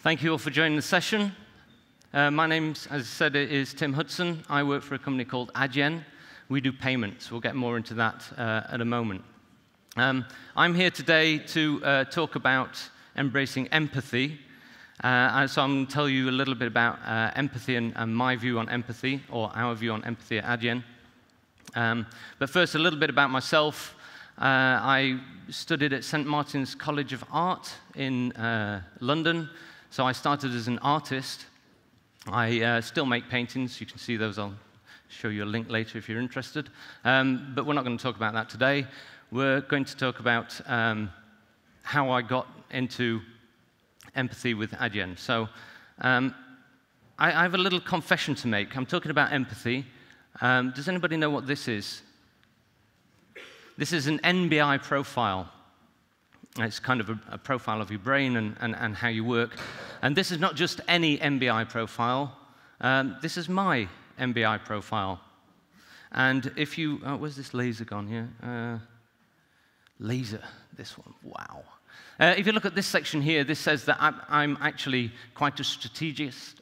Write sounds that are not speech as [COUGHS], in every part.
Thank you all for joining the session. Uh, my name, as I said, is Tim Hudson. I work for a company called Adyen. We do payments. We'll get more into that uh, at a moment. Um, I'm here today to uh, talk about embracing empathy. Uh, so I'm going to tell you a little bit about uh, empathy and, and, my view on empathy, or our view on empathy at Adyen. Um, but first, a little bit about myself. Uh, I studied at St. Martin's College of Art in London. So I started as an artist. I uh, still make paintings. You can see those. I'll show you a link later if you're interested. Um, but we're not going to talk about that today. We're going to talk about um, how I got into empathy with Adyen. So um, I, I, have a little confession to make. I'm talking about empathy. Um, does anybody know what this is? This is an NBI profile. It's kind of a, a profile of your brain and, and, and, how you work. And this is not just any NBI profile. Um, this is my NBI profile. And if you, oh, where's this laser gone here? Uh, laser, this one, wow. Uh, if you look at this section here, this says that I'm, I'm actually quite a strategist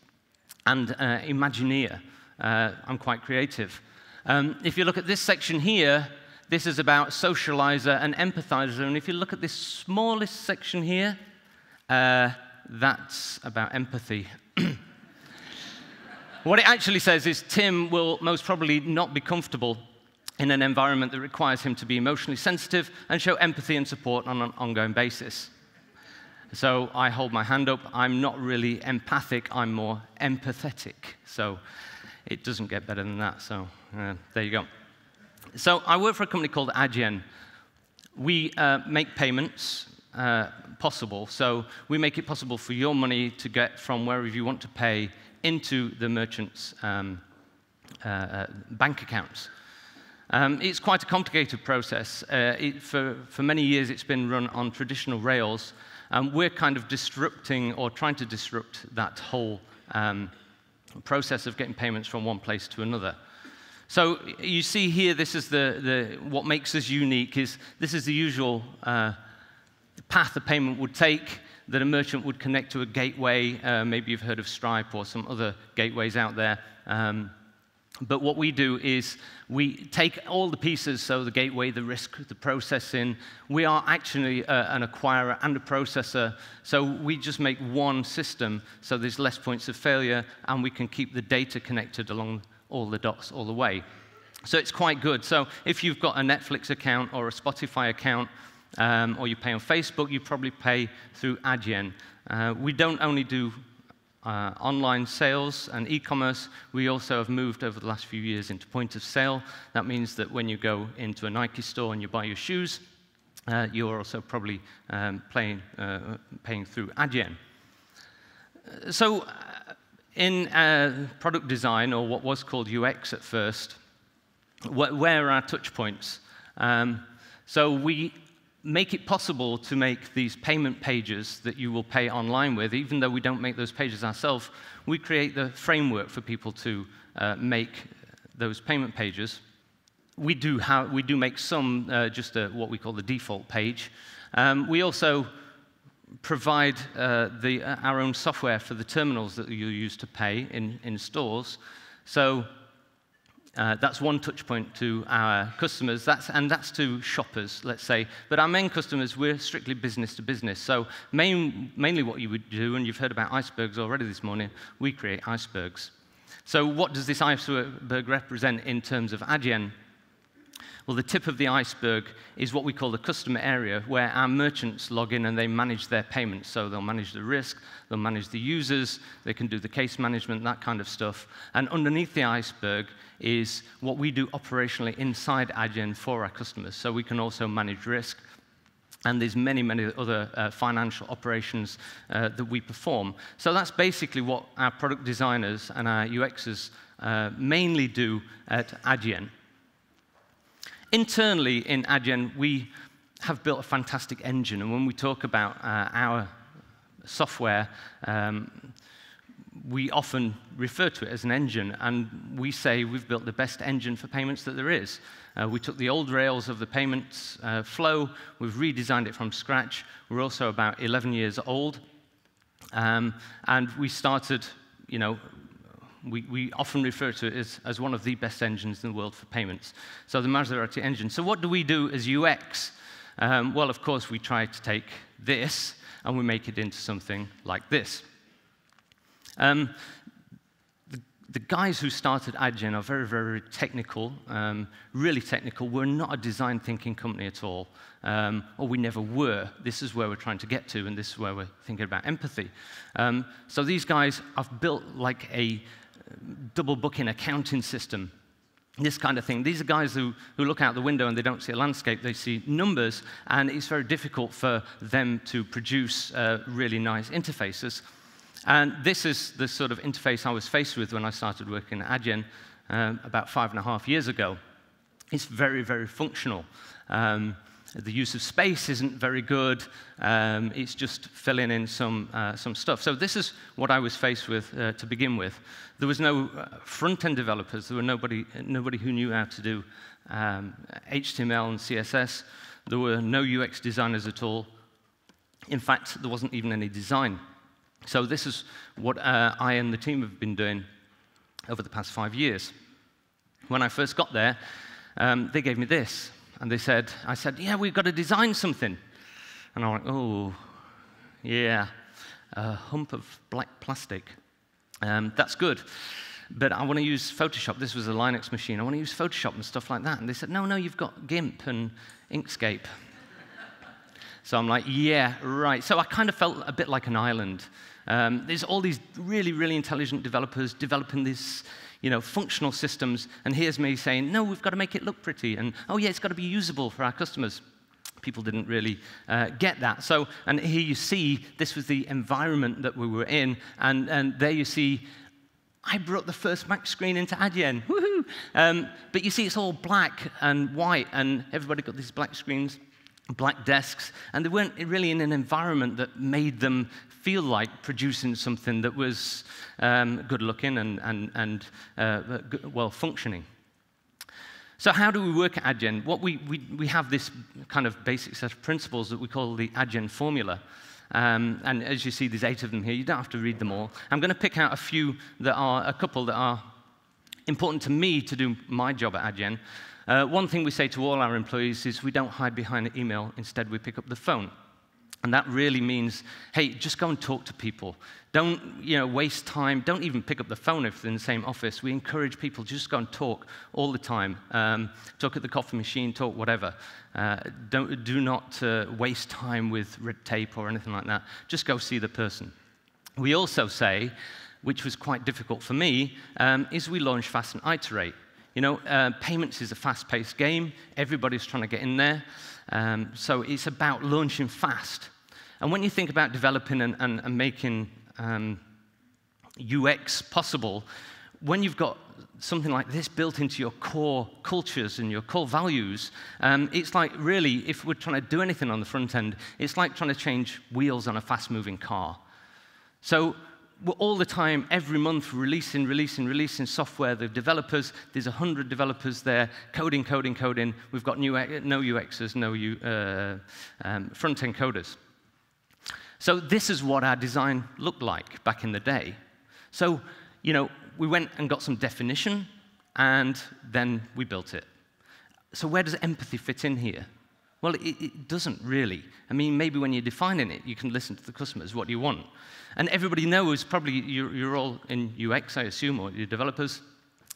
and uh, Imagineer. Uh, I'm quite creative. Um, if you look at this section here, this is about socializer and empathizer. And if you look at this smallest section here, uh, that's about empathy. [CLEARS THROAT] what it actually says is Tim will most probably not be comfortable in an environment that requires him to be emotionally sensitive and show empathy and support on an ongoing basis. So I hold my hand up. I'm not really empathic, I'm more empathetic. So it doesn't get better than that. So uh, there you go. So I work for a company called Adyen. We uh, make payments uh, possible. So we make it possible for your money to get from wherever you want to pay into the merchant's um, uh, uh bank accounts. Um, it's quite a complicated process. Uh, it, for, for many years, it's been run on traditional rails. and we're kind of disrupting or trying to disrupt that whole um, process of getting payments from one place to another. So you see here, this is the, the, what makes us unique is this is the usual uh, path a payment would take that a merchant would connect to a gateway. Uh, maybe you've heard of Stripe or some other gateways out there. Um, but what we do is we take all the pieces, so the gateway, the risk, the processing. We are actually uh, an acquirer and a processor, so we just make one system so there's less points of failure and we can keep the data connected along all the dots all the way. So it's quite good. So if you've got a Netflix account or a Spotify account, um, or you pay on Facebook, you probably pay through Adyen. Uh, we don't only do uh, online sales and e-commerce, we also have moved over the last few years into point of sale. That means that when you go into a Nike store and you buy your shoes, uh, you're also probably um, playing, uh, paying through Adyen. So in uh, product design, or what was called UX at first, where are our touch points? Um, so we make it possible to make these payment pages that you will pay online with, even though we don't make those pages ourselves. We create the framework for people to uh, make those payment pages. We do, have, we do make some, uh, just a, what we call the default page. Um, we also provide uh, the, uh, our own software for the terminals that you use to pay in, in stores. So uh, that's one touch point to our customers, that's, and that's to shoppers, let's say. But our main customers, we're strictly business to business. So main, mainly what you would do, and you've heard about icebergs already this morning, we create icebergs. So what does this iceberg represent in terms of Adyen? Well, the tip of the iceberg is what we call the customer area, where our merchants log in and they manage their payments. So they'll manage the risk, they'll manage the users, they can do the case management, that kind of stuff. And underneath the iceberg is what we do operationally inside Adyen for our customers. So we can also manage risk. And there's many, many other uh, financial operations uh, that we perform. So that's basically what our product designers and our UXers uh, mainly do at Adyen. Internally in Adyen, we have built a fantastic engine, and when we talk about uh, our software, um, we often refer to it as an engine, and we say we've built the best engine for payments that there is. Uh, we took the old rails of the payments uh, flow, we've redesigned it from scratch. We're also about 11 years old, Um, and we started, you know, we, we, often refer to it as, as, one of the best engines in the world for payments. So the Maserati engine. So what do we do as UX? Um, well, of course, we try to take this and we make it into something like this. Um, the, guys who started Adyen are very, very technical, um, really technical. We're not a design thinking company at all, um, or we never were. This is where we're trying to get to, and this is where we're thinking about empathy. Um, so these guys have built like a double booking accounting system this kind of thing. These are guys who, who look out the window and they don't see a landscape, they see numbers, and it's very difficult for them to produce uh, really nice interfaces. And this is the sort of interface I was faced with when I started working at Adyen um, about five and a half years ago. It's very, very functional. Um, the use of space isn't very good. Um, it's just filling in some, uh, some stuff. So this is what I was faced with uh, to begin with. There was no uh, front-end developers. There were nobody, nobody who knew how to do um, HTML and CSS. There were no UX designers at all. In fact, there wasn't even any design. So this is what uh, I and the team have been doing over the past five years. When I first got there, um, they gave me this. And they said, I said, yeah, we've got to design something. And I'm like, oh, yeah, a hump of black plastic. Um, that's good. But I want to use Photoshop. This was a Linux machine. I want to use Photoshop and stuff like that. And they said, no, no, you've got GIMP and Inkscape. so I'm like, yeah, right. So I kind of felt a bit like an island. Um, there's all these really, really intelligent developers developing this you know, functional systems, and here's me saying, no, we've got to make it look pretty, and oh yeah, it's got to be usable for our customers. People didn't really uh, get that. So, and here you see, this was the environment that we were in, and, and there you see, I brought the first Mac screen into Adyen, woohoo! Um, but you see, it's all black and white, and everybody got these black screens black desks, and they weren't really in an environment that made them feel like producing something that was um, good looking and, and, and uh, well functioning. So, how do we work at Adyen? What we, we, we have this kind of basic set of principles that we call the Adyen formula. Um, and as you see, there's eight of them here. You don't have to read them all. I'm going to pick out a few that are, a couple that are important to me to do my job at Adyen. Uh, one thing we say to all our employees is we don't hide behind an email, instead, we pick up the phone. And that really means, hey, just go and talk to people. Don't you know, waste time. Don't even pick up the phone if they're in the same office. We encourage people to just go and talk all the time. Um, talk at the coffee machine, talk whatever. Uh, don't, do not uh, waste time with red tape or anything like that. Just go see the person. We also say, which was quite difficult for me, um, is we launch fast and iterate. You know, uh, payments is a fast paced game, everybody's trying to get in there. Um, so it's about launching fast. And when you think about developing and, and, and making um, UX possible, when you've got something like this built into your core cultures and your core values, um, it's like really, if we're trying to do anything on the front end, it's like trying to change wheels on a fast moving car. So we're all the time, every month, releasing, releasing, releasing software. The developers, there's 100 developers there, coding, coding, coding. We've got new, no UXers, no uh, um, front-end coders. So this is what our design looked like back in the day. So, you know, we went and got some definition, and then we built it. So where does empathy fit in here? Well, it, it, doesn't really. I mean, maybe when you're defining it, you can listen to the customers. What do you want? And everybody knows, probably you're, you're all in UX, I assume, or you're developers,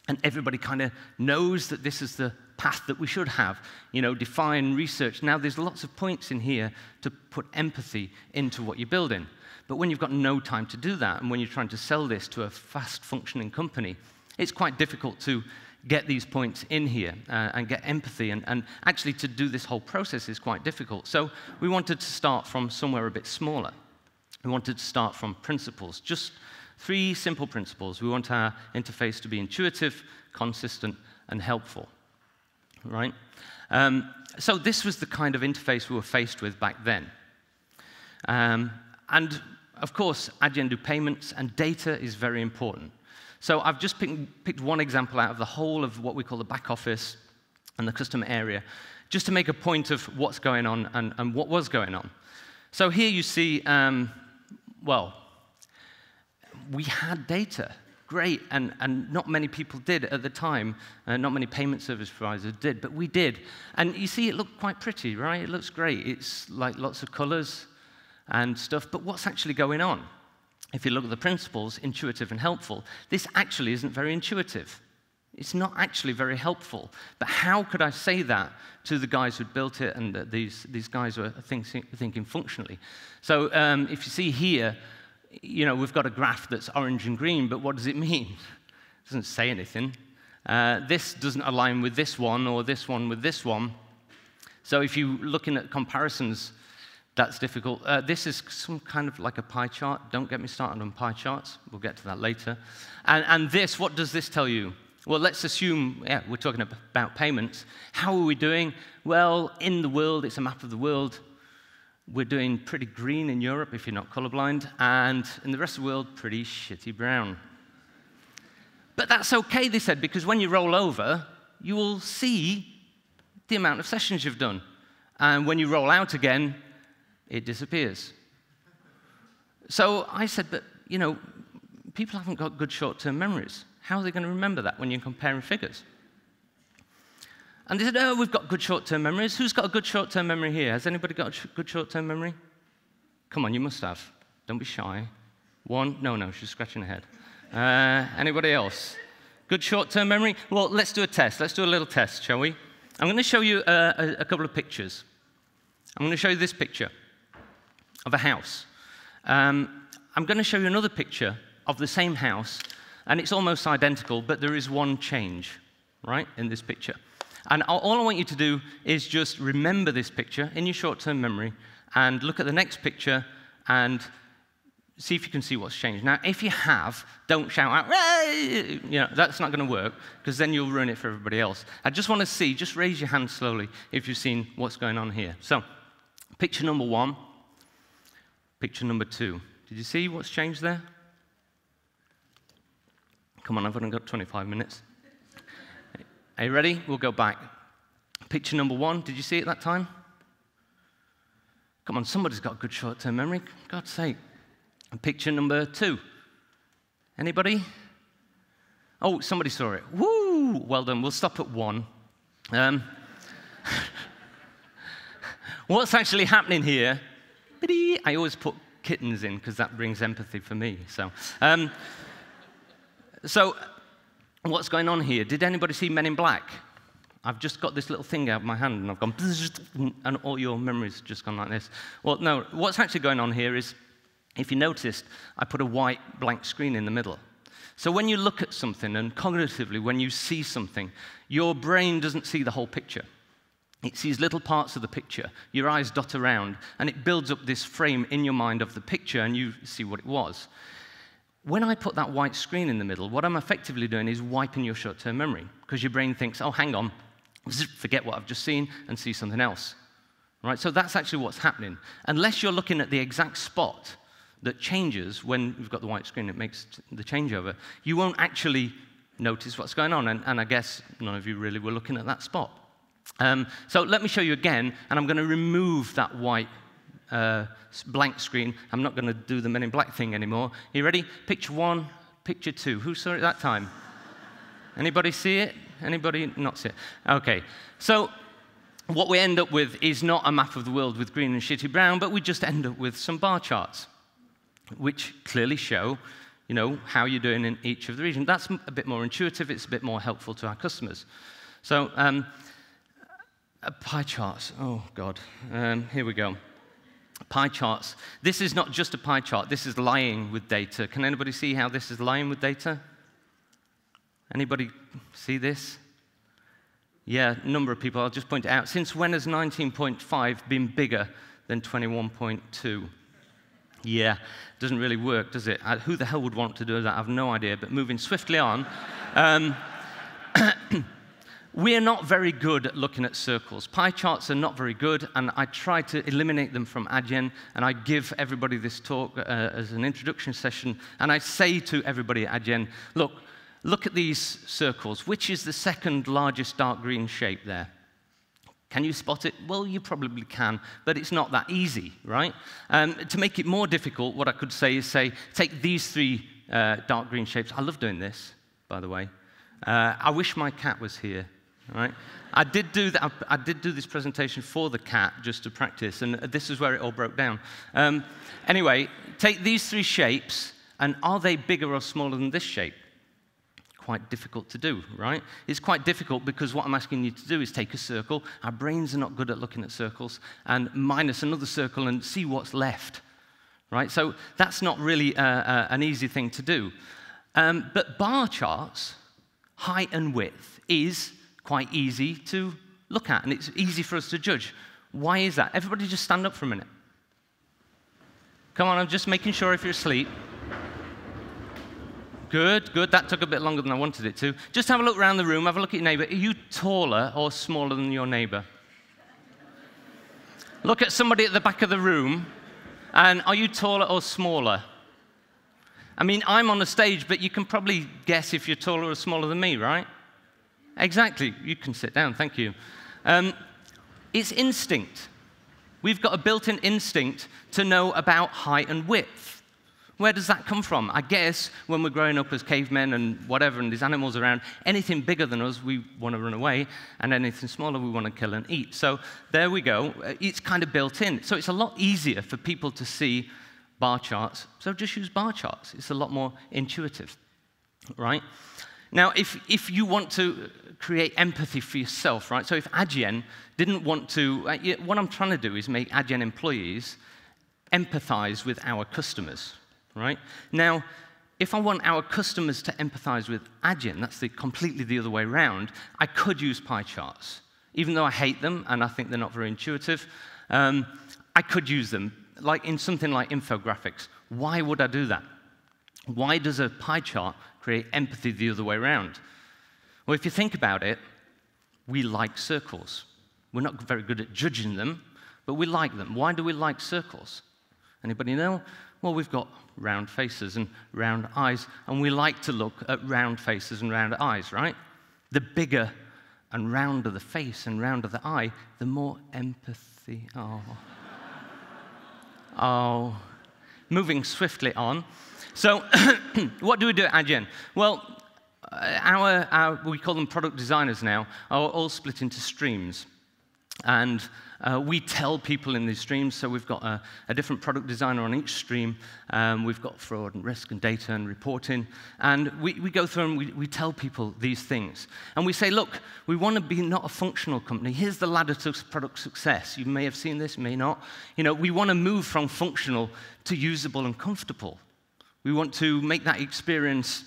and everybody kind of knows that this is the path that we should have. You know, define, research. Now, there's lots of points in here to put empathy into what you're building. But when you've got no time to do that, and when you're trying to sell this to a fast functioning company, it's quite difficult to get these points in here uh, and get empathy. And, and actually, to do this whole process is quite difficult. So, we wanted to start from somewhere a bit smaller. We wanted to start from principles, just three simple principles. We want our interface to be intuitive, consistent, and helpful. Right? Um, so this was the kind of interface we were faced with back then. Um, and of course, Adyen do payments, and data is very important. So I've just picked, picked one example out of the whole of what we call the back office and the customer area, just to make a point of what's going on and, and what was going on. So here you see um, well, we had data. Great, and, and not many people did at the time. Uh, not many payment service providers did, but we did. And you see, it looked quite pretty, right? It looks great. It's like lots of colors and stuff, but what's actually going on? If you look at the principles, intuitive and helpful, this actually isn't very intuitive. It's not actually very helpful. But how could I say that to the guys who built it and these, these guys were thinking, thinking functionally? So um, if you see here, you know, we've got a graph that's orange and green, but what does it mean? It doesn't say anything. Uh, this doesn't align with this one or this one with this one. So if you're looking at comparisons, that's difficult. Uh, this is some kind of like a pie chart. Don't get me started on pie charts. We'll get to that later. And, and this, what does this tell you? Well, let's assume, yeah, we're talking about payments. How are we doing? Well, in the world, it's a map of the world. We're doing pretty green in Europe, if you're not colorblind, and in the rest of the world, pretty shitty brown. But that's okay, they said, because when you roll over, you will see the amount of sessions you've done. And when you roll out again, it disappears. So I said, but, you know, people haven't got good short term memories. How are they going to remember that when you're comparing figures? And they said, Oh, we've got good short term memories. Who's got a good short term memory here? Has anybody got a good short term memory? Come on, you must have. Don't be shy. One? No, no, she's scratching her head. Uh, anybody else? Good short term memory? Well, let's do a test. Let's do a little test, shall we? I'm going to show you uh, a, a, couple of pictures. I'm going to show you this picture of a house. Um, I'm going to show you another picture of the same house, and it's almost identical, but there is one change, right, in this picture. And all I want you to do is just remember this picture in your short term memory and look at the next picture and see if you can see what's changed. Now, if you have, don't shout out, you know, that's not going to work because then you'll ruin it for everybody else. I just want to see, just raise your hand slowly if you've seen what's going on here. So, picture number one, picture number two. Did you see what's changed there? Come on, I've only got 25 minutes. Are you ready? We'll go back. Picture number one, did you see it that time? Come on, somebody's got a good short term memory. God's sake. And picture number two. Anybody? Oh, somebody saw it. Woo! Well done. We'll stop at one. Um, [LAUGHS] what's actually happening here? I always put kittens in because that brings empathy for me. So, um, so what's going on here? Did anybody see Men in Black? I've just got this little thing out of my hand and I've gone, [LAUGHS] and all your memories just gone like this. Well, no, what's actually going on here is, if you noticed, I put a white blank screen in the middle. So when you look at something and cognitively, when you see something, your brain doesn't see the whole picture. It sees little parts of the picture. Your eyes dot around, and it builds up this frame in your mind of the picture, and you see what it was. When I put that white screen in the middle, what I'm effectively doing is wiping your short term memory because your brain thinks, oh, hang on, forget what I've just seen and see something else. Right? So that's actually what's happening. Unless you're looking at the exact spot that changes when you've got the white screen, it makes the changeover, you won't actually notice what's going on. And, and I guess none of you really were looking at that spot. Um, so let me show you again, and I'm going to remove that white uh, blank screen. I'm not going to do the Men in Black thing anymore. Are you ready? Picture one, picture two. Who saw it that time? Anybody see it? Anybody not see it? Okay. So what we end up with is not a map of the world with green and shitty brown, but we just end up with some bar charts, which clearly show, you know, how you're doing in each of the regions. That's a bit more intuitive. It's a bit more helpful to our customers. So um, pie charts. Oh God. Um, here we go pie charts. This is not just a pie chart, this is lying with data. Can anybody see how this is lying with data? Anybody see this? Yeah, number of people. I'll just point it out. Since when has 19.5 been bigger than 21.2? Yeah, doesn't really work, does it? Uh, who the hell would want to do that? I have no idea. But moving swiftly on. Um, We're not very good at looking at circles. Pie charts are not very good, and I try to eliminate them from Adyen, and I give everybody this talk uh, as an introduction session, and I say to everybody at Adyen, look, look at these circles. Which is the second largest dark green shape there? Can you spot it? Well, you probably can, but it's not that easy, right? Um, to make it more difficult, what I could say is say, take these three uh, dark green shapes. I love doing this, by the way. Uh, I wish my cat was here. Right? I did do that. I did do this presentation for the cat just to practice, and this is where it all broke down. Um, anyway, take these three shapes, and are they bigger or smaller than this shape? Quite difficult to do, right? It's quite difficult because what I'm asking you to do is take a circle. Our brains are not good at looking at circles, and minus another circle and see what's left, right? So that's not really uh, uh, an easy thing to do. Um, but bar charts, height and width, is quite easy to look at, and it's easy for us to judge. Why is that? Everybody just stand up for a minute. Come on, I'm just making sure if you're asleep. Good, good. That took a bit longer than I wanted it to. Just have a look around the room, have a look at your neighbor. Are you taller or smaller than your neighbor? Look at somebody at the back of the room, and are you taller or smaller? I mean, I'm on the stage, but you can probably guess if you're taller or smaller than me, right? Exactly. You can sit down, thank you. Um, it's instinct. We've got a built in instinct to know about height and width. Where does that come from? I guess when we're growing up as cavemen and whatever, and there's animals around, anything bigger than us, we want to run away, and anything smaller, we want to kill and eat. So there we go. It's kind of built in. So it's a lot easier for people to see bar charts. So just use bar charts. It's a lot more intuitive, right? Now, if, if you want to create empathy for yourself, right? So if Adyen didn't want to, uh, what I'm trying to do is make Adyen employees empathize with our customers, right? Now, if I want our customers to empathize with Adyen, that's the, completely the other way around, I could use pie charts. Even though I hate them and I think they're not very intuitive, um, I could use them, like in something like infographics. Why would I do that? Why does a pie chart create empathy the other way around? Well, if you think about it, we like circles. We're not very good at judging them, but we like them. Why do we like circles? Anybody know? Well, we've got round faces and round eyes, and we like to look at round faces and round eyes, right? The bigger and rounder the face and rounder the eye, the more empathy. Oh. oh. Moving swiftly on. So, [COUGHS] what do we do at Adyen? Well, uh, our, our, we call them product designers now, are all split into streams. And uh, we tell people in these streams, so we've got a, a different product designer on each stream. Um, we've got fraud and risk and data and reporting. And we, we go through and we, we tell people these things. And we say, look, we want to be not a functional company. Here's the ladder to product success. You may have seen this, may not. You know, we want to move from functional to usable and comfortable. We want to make that experience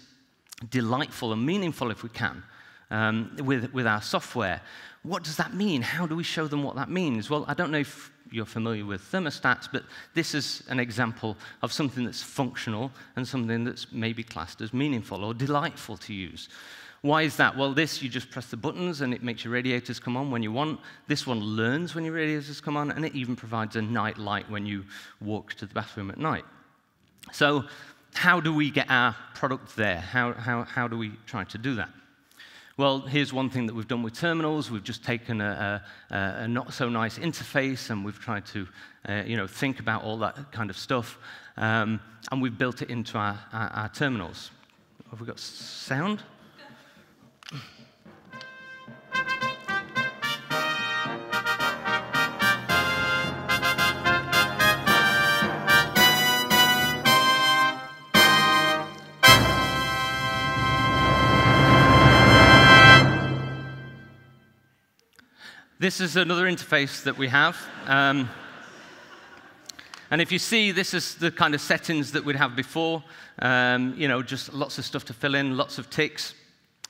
delightful and meaningful if we can um, with, with our software. What does that mean? How do we show them what that means? Well, I don't know if you're familiar with thermostats, but this is an example of something that's functional and something that's maybe classed as meaningful or delightful to use. Why is that? Well, this, you just press the buttons and it makes your radiators come on when you want. This one learns when your radiators come on, and it even provides a night light when you walk to the bathroom at night. So how do we get our product there? How, how, how do we try to do that? Well, here's one thing that we've done with terminals. We've just taken a, a, a not so nice interface and we've tried to uh, you know, think about all that kind of stuff. Um, and we've built it into our, our, our terminals. Have we got sound? This is another interface that we have. Um, and if you see, this is the kind of settings that we'd have before. Um, you know, just lots of stuff to fill in, lots of ticks.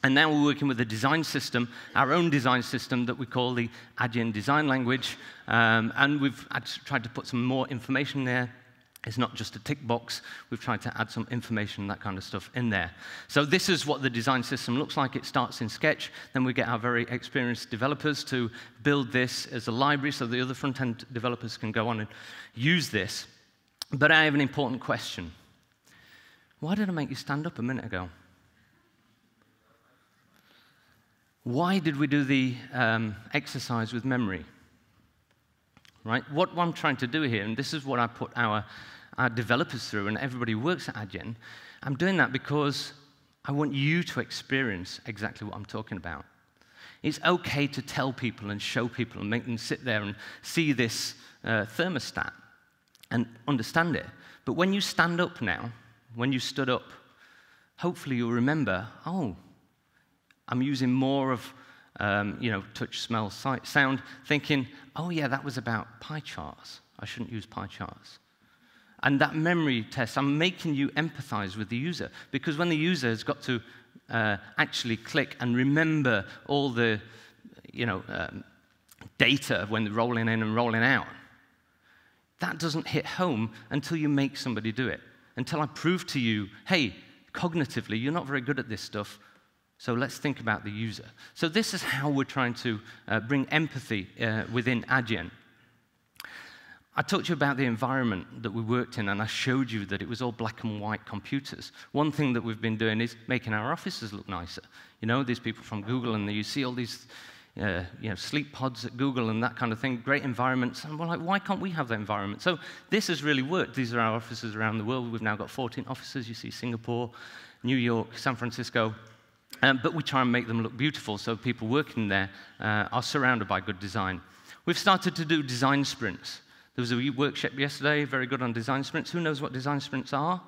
And now we're working with a design system, our own design system that we call the Adyen Design Language. Um, and we've tried to put some more information there it's not just a tick box. We've tried to add some information, that kind of stuff in there. So this is what the design system looks like. It starts in Sketch. Then we get our very experienced developers to build this as a library so the other front-end developers can go on and use this. But I have an important question. Why did I make you stand up a minute ago? Why did we do the um, exercise with memory? Right? What I'm trying to do here, and this is what I put our our developers through and everybody who works at Adyen, I'm doing that because I want you to experience exactly what I'm talking about. It's okay to tell people and show people and make them sit there and see this uh, thermostat and understand it. But when you stand up now, when you stood up, hopefully you'll remember, oh, I'm using more of um, you know, touch, smell, sight, sound, thinking, oh yeah, that was about pie charts. I shouldn't use pie charts. And that memory test, I'm making you empathize with the user because when the user has got to uh, actually click and remember all the, you know, um, data when they're rolling in and rolling out, that doesn't hit home until you make somebody do it. Until I prove to you, hey, cognitively, you're not very good at this stuff. So let's think about the user. So this is how we're trying to uh, bring empathy uh, within Adyen. I talked to you about the environment that we worked in, and I showed you that it was all black and white computers. One thing that we've been doing is making our offices look nicer. You know, these people from Google, and you see all these uh, you know, sleep pods at Google and that kind of thing, great environments. And we're like, why can't we have that environment? So this has really worked. These are our offices around the world. We've now got 14 offices. You see Singapore, New York, San Francisco. Um, but we try and make them look beautiful so people working there uh, are surrounded by good design. We've started to do design sprints. There was a workshop yesterday, very good on design sprints. Who knows what design sprints are?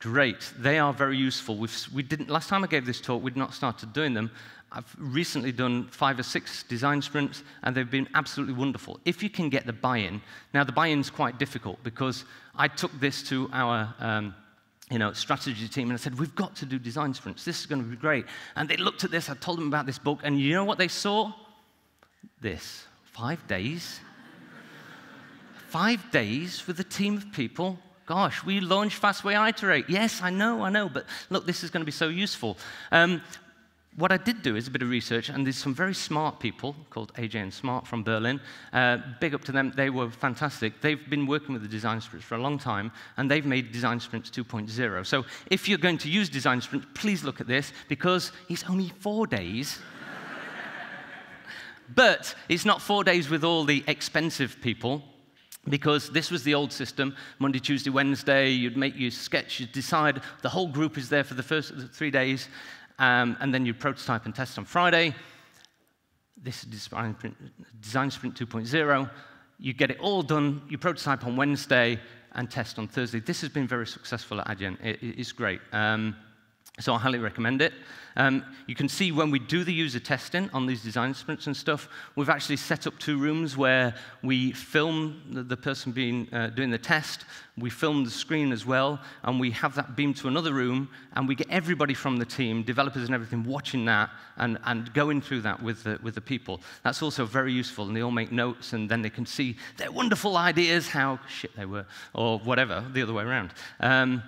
Great. They are very useful. We've, we didn't, last time I gave this talk, we'd not started doing them. I've recently done five or six design sprints, and they've been absolutely wonderful. If you can get the buy-in, now the buy-in's quite difficult because I took this to our um, you know, strategy team and I said, we've got to do design sprints. This is going to be great. And they looked at this. I told them about this book, and you know what they saw? This. Five days Five days with a team of people. Gosh, we launch Fast Way Iterate. Yes, I know, I know, but look, this is going to be so useful. Um, what I did do is a bit of research, and there's some very smart people called AJ and Smart from Berlin. Uh, big up to them, they were fantastic. They've been working with the design sprints for a long time, and they've made design sprints 2.0. So if you're going to use design sprints, please look at this because it's only four days. [LAUGHS] but it's not four days with all the expensive people because this was the old system Monday, Tuesday, Wednesday. You'd make your sketch, you'd decide the whole group is there for the first three days, um, and then you'd prototype and test on Friday. This is Design Design Sprint 2.0. You get it all done, you prototype on Wednesday and test on Thursday. This has been very successful at Adyen. It, it's great. Um, so I highly recommend it. Um, you can see when we do the user testing on these design sprints and stuff, we've actually set up two rooms where we film the, the person being, uh, doing the test, we film the screen as well, and we have that beamed to another room, and we get everybody from the team, developers and everything, watching that and, and going through that with the, with the people. That's also very useful, and they all make notes, and then they can see their wonderful ideas, how shit they were, or whatever, the other way around. Um,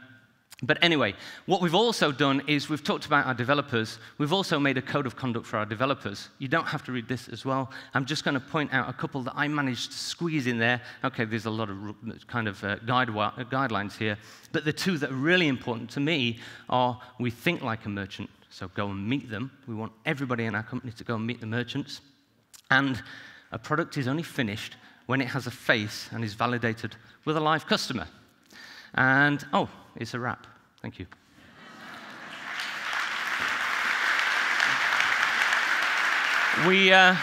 but anyway, what we've also done is we've talked about our developers. We've also made a code of conduct for our developers. You don't have to read this as well. I'm just going to point out a couple that I managed to squeeze in there. Okay, there's a lot of kind of uh, guide guidelines here. But the two that are really important to me are we think like a merchant, so go and meet them. We want everybody in our company to go and meet the merchants. And a product is only finished when it has a face and is validated with a live customer. And, oh, it's a wrap. Thank you. we, uh,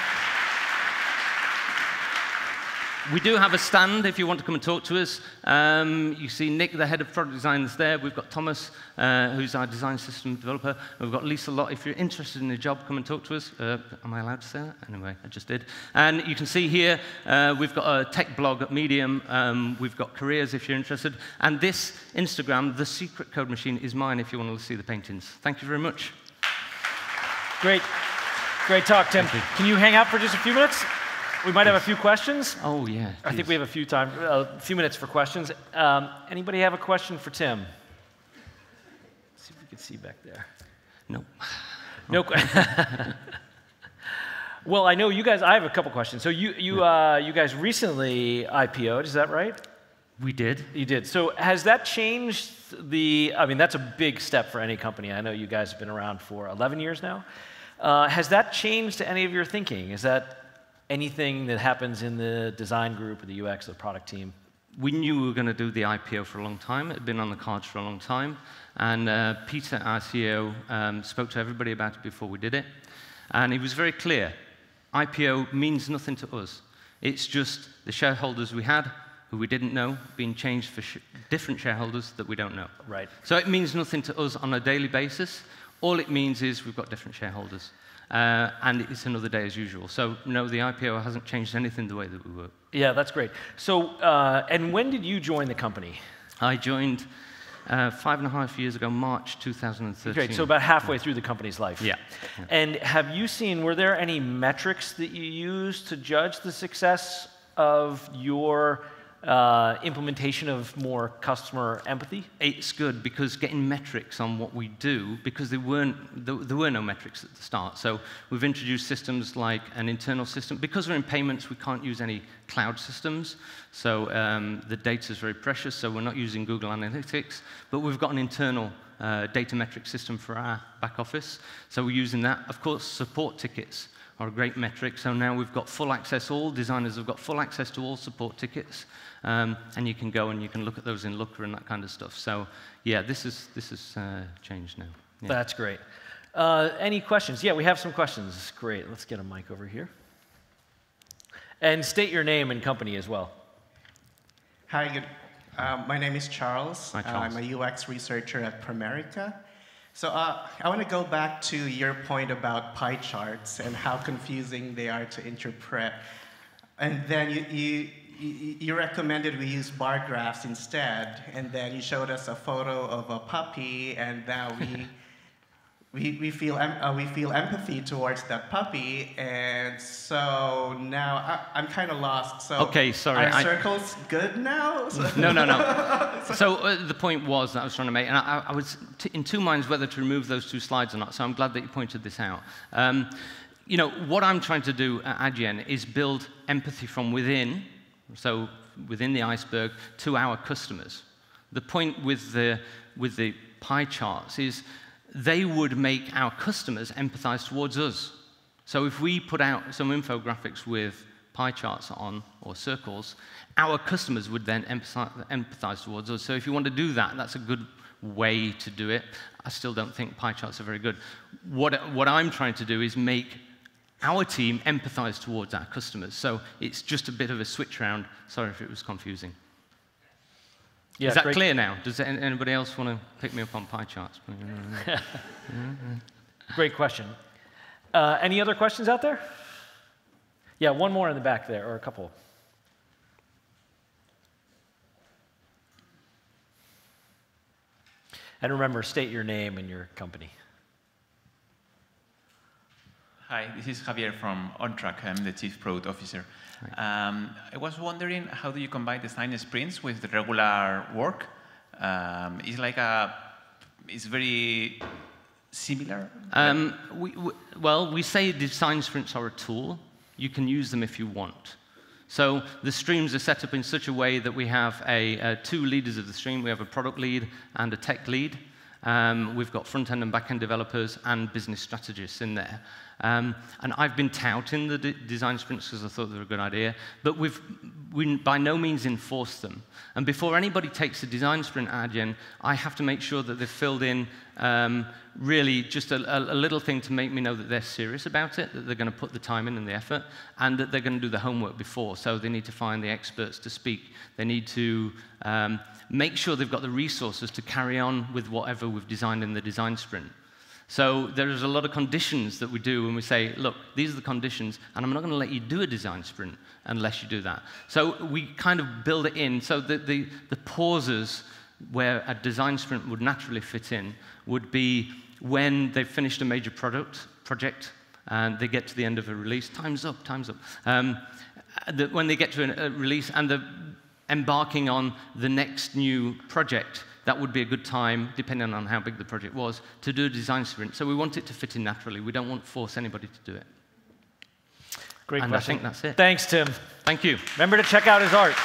we do have a stand if you want to come and talk to us. Um, you see Nick, the head of product design, is there. We've got Thomas, uh, who's our design system developer. We've got Lisa Lott. If you're interested in the job, come and talk to us. Uh, am I allowed to say that? Anyway, I just did. And you can see here, uh, we've got a tech blog at Medium. Um, we've got careers if you're interested. And this Instagram, The Secret Code Machine, is mine if you want to see the paintings. Thank you very much. Great. Great talk, Tim. Can you hang out for just a few minutes? We might have a few questions. Oh, yeah. I think we have a few time, a few minutes for questions. Um, anybody have a question for Tim? Let's see if we can see back there. Nope. No. No. [LAUGHS] well, I know you guys. I have a couple questions. So you you uh, you guys recently IPO'd, is that right? We did. You did. So has that changed the? I mean, that's a big step for any company. I know you guys have been around for 11 years now. Uh, has that changed any of your thinking? Is that anything that happens in the design group or the UX or the product team? we knew we were going to do the IPO for a long time. It had been on the cards for a long time. And uh, Peter, our CEO, um, spoke to everybody about it before we did it. And he was very clear IPO means nothing to us. It's just the shareholders we had, who we didn't know, being changed for sh different shareholders that we don't know. Right. So it means nothing to us on a daily basis. All it means is we've got different shareholders. Uh, and it's another day as usual. So no, the IPO hasn't changed anything the way that we work. Yeah, that's great. So, uh, and when did you join the company? I joined uh, five and a half years ago, March 2013. Great, so about halfway through the company's life. Yeah. yeah. And have you seen, were there any metrics that you used to judge the success of your uh, implementation of more customer empathy? It's good because getting metrics on what we do, because there, weren't, there, were no metrics at the start. So we've introduced systems like an internal system. Because we're in payments, we can't use any cloud systems. So um, the data is very precious, so we're not using Google Analytics. But we've got an internal uh, data metric system for our back office. So we're using that. Of course, support tickets are a great metric. So now we've got full access, all designers have got full access to all support tickets. Um, and you can go and you can look at those in Looker and that kind of stuff. So yeah, this is this has uh, changed now. Yeah. That's great. Uh, any questions? Yeah, we have some questions. Great. Let's get a mic over here. And state your name and company as well. Hi, good. Uh, my name is Charles. Hi, Charles. I'm a UX researcher at Promerica. So uh, I want to go back to your point about pie charts and how confusing they are to interpret. And then you, you, you recommended we use bar graphs instead, and then you showed us a photo of a puppy, and now we, we, we, feel, uh, we feel empathy towards that puppy, and so now I, am kind of lost. So okay, sorry. Are I, circles good now? [LAUGHS] no, no, no. so uh, the point was that I was trying to make, and I, I was in two minds whether to remove those two slides or not, so I'm glad that you pointed this out. Um, you know, what I'm trying to do at Adyen is build empathy from within so within the iceberg, to our customers. The point with the, with the pie charts is they would make our customers empathize towards us. So if we put out some infographics with pie charts on or circles, our customers would then empathize towards us. So if you want to do that, that's a good way to do it. I still don't think pie charts are very good. What, what I'm trying to do is make our team empathize towards our customers. So it's just a bit of a switch around. Sorry if it was confusing. Yeah, Is that great. clear now? Does anybody else want to pick me up on pie charts? [LAUGHS] [LAUGHS] great question. Uh, any other questions out there? Yeah, one more in the back there, or a couple. And remember, state your name and your company. Hi, this is Javier from OnTrack. I'm the Chief Product Officer. Um, I was wondering, how do you combine design sprints with the regular work? Um, it's like a, it's very similar? Um, we, we, well, we say design sprints are a tool. You can use them if you want. So the streams are set up in such a way that we have a, a two leaders of the stream. We have a product lead and a tech lead. Um, we've got front-end and back-end developers and business strategists in there. Um, and I've been touting the design sprints because I thought they were a good idea, but we've we by no means enforced them. And before anybody takes a design sprint Adyen, I have to make sure that they've filled in um, really just a, a, little thing to make me know that they're serious about it, that they're going to put the time in and the effort, and that they're going to do the homework before. So they need to find the experts to speak. They need to um, make sure they've got the resources to carry on with whatever we've designed in the design sprint. So there's a lot of conditions that we do when we say, look, these are the conditions, and I'm not going to let you do a design sprint unless you do that. So we kind of build it in. So the, the, the pauses where a design sprint would naturally fit in would be when they've finished a major product, project and they get to the end of a release. Time's up, time's up. Um, the, when they get to a, a release and they're embarking on the next new project, that would be a good time, depending on how big the project was, to do a design sprint. So we want it to fit in naturally. We don't want to force anybody to do it. Great and question. I think that's it. Thanks, Tim. Thank you. Remember to check out his art.